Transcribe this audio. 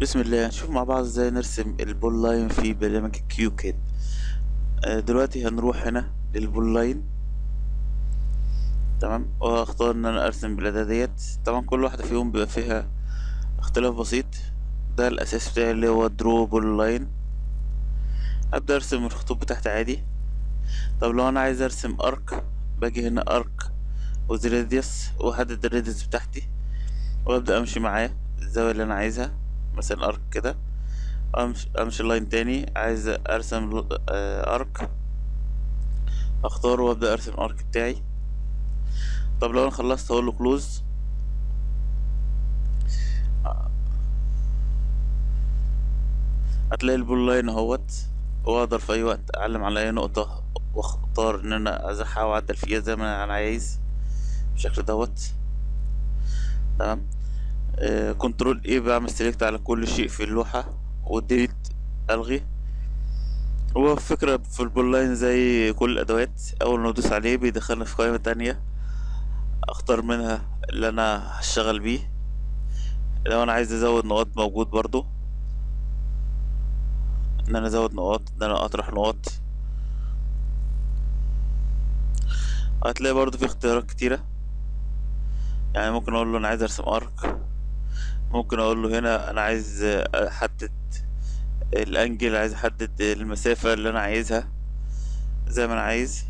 بسم الله. نشوف مع بعض إزاي نرسم البول لاين في برنامج كيوكيد. آه، دلوقتي هنروح هنا للبول لاين. تمام؟ واختار ان أنا ارسم بالاداة ديت. طبعا كل واحدة فيهم بيبقى فيها اختلاف بسيط. ده الأساس بتاعي اللي هو درو بول لاين. أبدأ أرسم الخطوط بتاعتي عادي. طب لو أنا عايز أرسم ارك باجي هنا ارك وزراديوس وأحدد الراديوس بتاعتي. وأبدأ أمشي معاه الزاوية اللي أنا عايزها. مثلا ارك كده. أمشي لاين تاني. عايز أرسم ل- آه، ارك اختاره وأبدأ أرسم الارك بتاعي. طب لو أنا خلصت أقول له كلوز هتلاقي البول لاين أهوت. وأقدر في أي وقت أعلم على أي نقطة وأختار إن أنا أزحها وأعدل فيها زي ما أنا عايز. بالشكل دوت. تمام؟ كنترول إيه بعمل سيلكت على كل شيء في اللوحة وديليت ألغي. هو فكرة في البول لاين زي كل الأدوات أول ما ادوس عليه بيدخلني في قائمة تانية. أختار منها اللي أنا هشتغل بيه. لو أنا عايز أزود نقاط موجود برضو. إن أنا أزود نقاط إن أنا أطرح نقاط. هتلاقي برضو في اختيارات كتيرة. يعني ممكن أقول له أنا عايز أرسم ارك ممكن أقول له هنا أنا عايز أحدد الأنجل عايز أحدد المسافة اللي أنا عايزها زي ما أنا عايز.